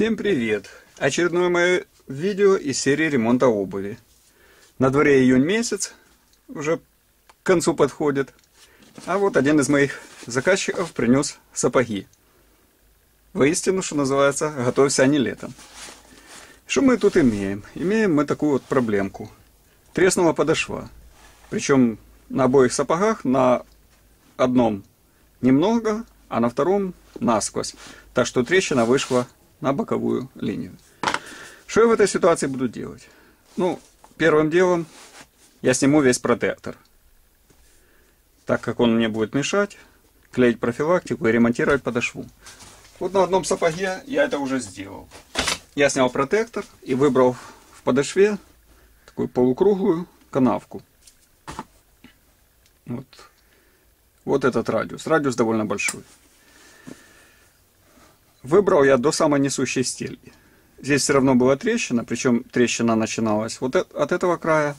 Всем привет! Очередное мое видео из серии ремонта обуви. На дворе июнь месяц, уже к концу подходит. А вот один из моих заказчиков принес сапоги. Воистину, что называется, готовься они летом. Что мы тут имеем? Имеем мы такую вот проблемку. Треснула подошва. Причем на обоих сапогах, на одном немного, а на втором насквозь. Так что трещина вышла на боковую линию. Что я в этой ситуации буду делать? Ну, первым делом я сниму весь протектор. Так как он мне будет мешать, клеить профилактику и ремонтировать подошву. Вот на одном сапоге я это уже сделал. Я снял протектор и выбрал в подошве такую полукруглую канавку. Вот. Вот этот радиус. Радиус довольно большой. Выбрал я до самой несущей стельки. Здесь все равно была трещина, причем трещина начиналась вот от этого края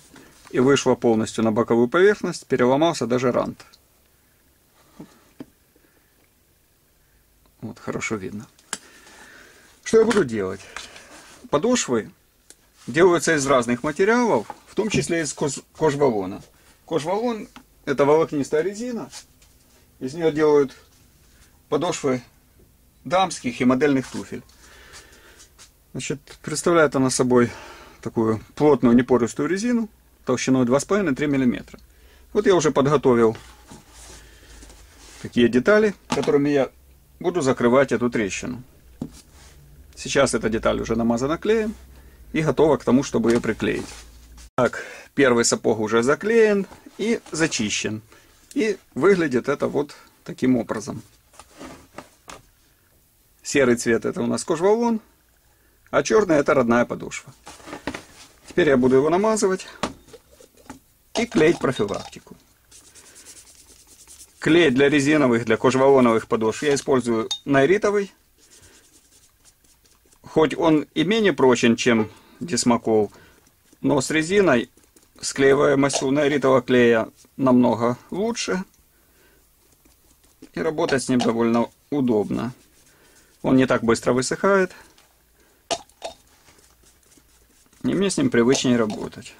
и вышла полностью на боковую поверхность, переломался даже рант. Вот, хорошо видно. Что я буду делать? Подошвы делаются из разных материалов, в том числе из кожвалона. Кожвалон – это волокнистая резина. Из нее делают подошвы дамских и модельных туфель. Значит, представляет она собой такую плотную непористую резину толщиной 2,5-3 мм. Вот я уже подготовил такие детали, которыми я буду закрывать эту трещину. Сейчас эта деталь уже намазана клеем и готова к тому, чтобы ее приклеить. Так, первый сапог уже заклеен и зачищен. И выглядит это вот таким образом. Серый цвет это у нас кожвалон, а черный это родная подошва. Теперь я буду его намазывать и клеить профилактику. Клей для резиновых, для кожвалоновых подошв я использую найритовый. Хоть он и менее прочен, чем дисмокол, но с резиной склеиваемость у найритового клея намного лучше. И работать с ним довольно удобно. Он не так быстро высыхает. И мне с ним привычнее работать.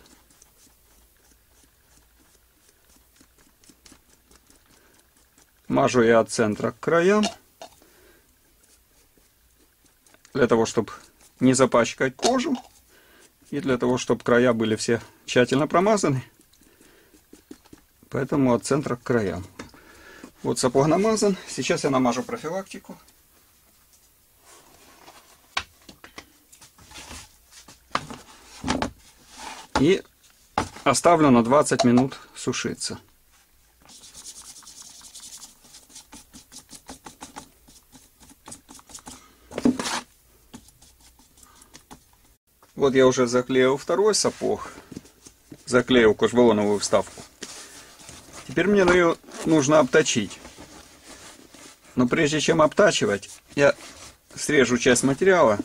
Мажу я от центра к краям. Для того, чтобы не запачкать кожу. И для того, чтобы края были все тщательно промазаны. Поэтому от центра к краям. Вот сапог намазан. Сейчас я намажу профилактику. И оставлю на 20 минут сушиться. Вот я уже заклеил второй сапог, заклеил кожбалоновую вставку. Теперь мне ее нужно обточить. Но прежде чем обтачивать, я срежу часть материала,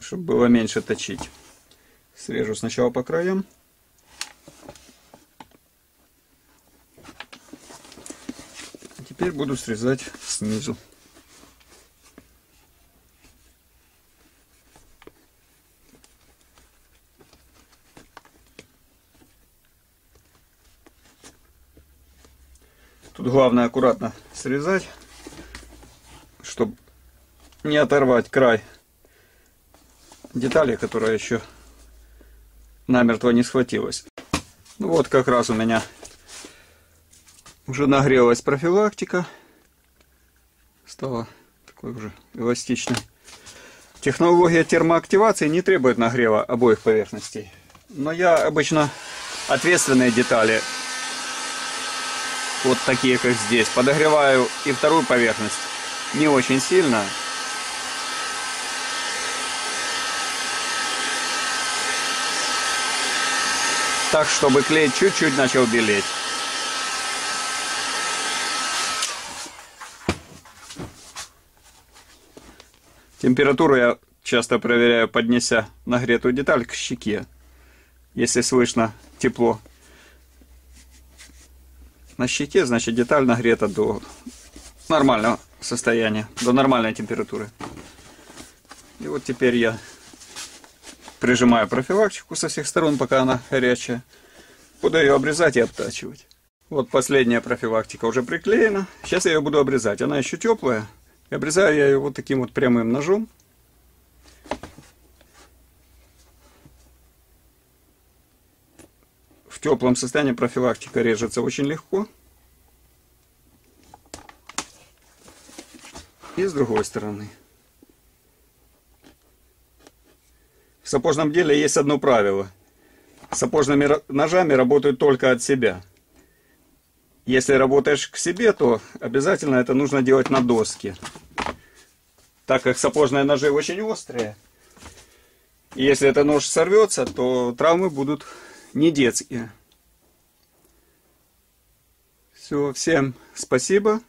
чтобы было меньше точить. Срежу сначала по краям. Теперь буду срезать снизу. Тут главное аккуратно срезать, чтобы не оторвать край детали, которая еще намертво не схватилась. Ну вот как раз у меня уже нагрелась профилактика. Стала такой уже эластичной. Технология термоактивации не требует нагрева обоих поверхностей. Но я обычно ответственные детали, вот такие как здесь, подогреваю и вторую поверхность не очень сильно, так, чтобы клей чуть-чуть начал белеть. Температуру я часто проверяю, поднеся нагретую деталь к щеке, если слышно тепло. На щеке, значит, деталь нагрета до нормального состояние, до нормальной температуры. И вот теперь я прижимаю профилактику со всех сторон, пока она горячая. Буду ее обрезать и обтачивать. Вот последняя профилактика уже приклеена. Сейчас я ее буду обрезать. Она еще теплая. И обрезаю я ее вот таким вот прямым ножом. В теплом состоянии профилактика режется очень легко. И с другой стороны. Сапожном деле есть одно правило. Сапожными ножами работают только от себя. Если работаешь к себе, то обязательно это нужно делать на доске. Так как сапожные ножи очень острые. И если этот нож сорвется, то травмы будут не детские. Все, всем спасибо.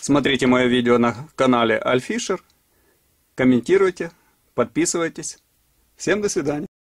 Смотрите мое видео на канале Альфишер. Комментируйте, подписывайтесь. Всем до свидания.